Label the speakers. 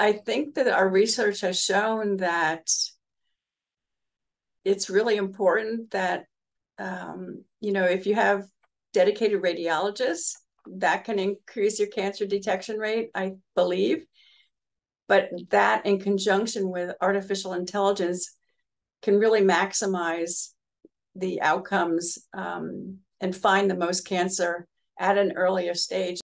Speaker 1: I think that our research has shown that it's really important that um, you know if you have dedicated radiologists that can increase your cancer detection rate i believe. But that in conjunction with artificial intelligence can really maximize the outcomes um, and find the most cancer at an earlier stage.